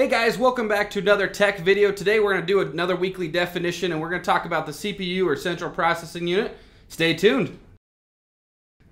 Hey guys, welcome back to another tech video. Today we're going to do another weekly definition and we're going to talk about the CPU or central processing unit. Stay tuned.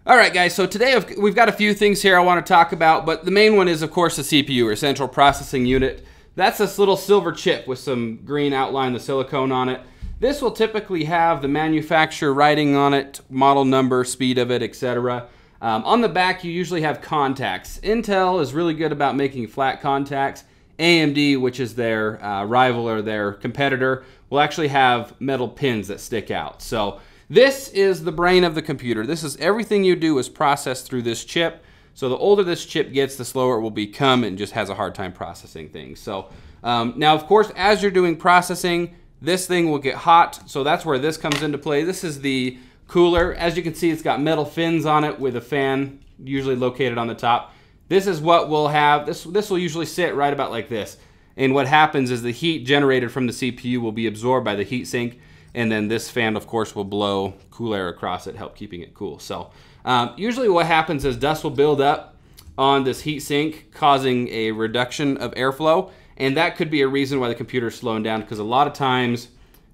Alright guys, so today we've got a few things here I want to talk about, but the main one is of course the CPU or central processing unit. That's this little silver chip with some green outline, the silicone on it. This will typically have the manufacturer writing on it, model number, speed of it, etc. Um, on the back, you usually have contacts. Intel is really good about making flat contacts. AMD, which is their uh, rival or their competitor, will actually have metal pins that stick out. So this is the brain of the computer. This is everything you do is processed through this chip. So the older this chip gets, the slower it will become and just has a hard time processing things. So um, now, of course, as you're doing processing, this thing will get hot. So that's where this comes into play. This is the cooler. As you can see, it's got metal fins on it with a fan usually located on the top. This is what we'll have. This, this will usually sit right about like this. And what happens is the heat generated from the CPU will be absorbed by the heat sink. And then this fan, of course, will blow cool air across it, help keeping it cool. So um, usually what happens is dust will build up on this heat sink, causing a reduction of airflow. And that could be a reason why the computer is slowing down because a lot of times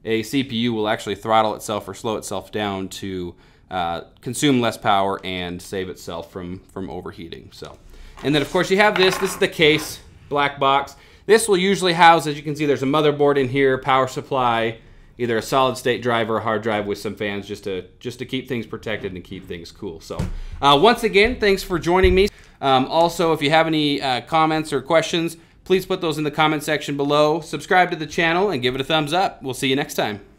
a CPU will actually throttle itself or slow itself down to uh, consume less power and save itself from, from overheating. So. And then of course you have this, this is the case, black box. This will usually house, as you can see, there's a motherboard in here, power supply, either a solid state drive or a hard drive with some fans just to just to keep things protected and keep things cool. So uh, once again, thanks for joining me. Um, also, if you have any uh, comments or questions, please put those in the comment section below. Subscribe to the channel and give it a thumbs up. We'll see you next time.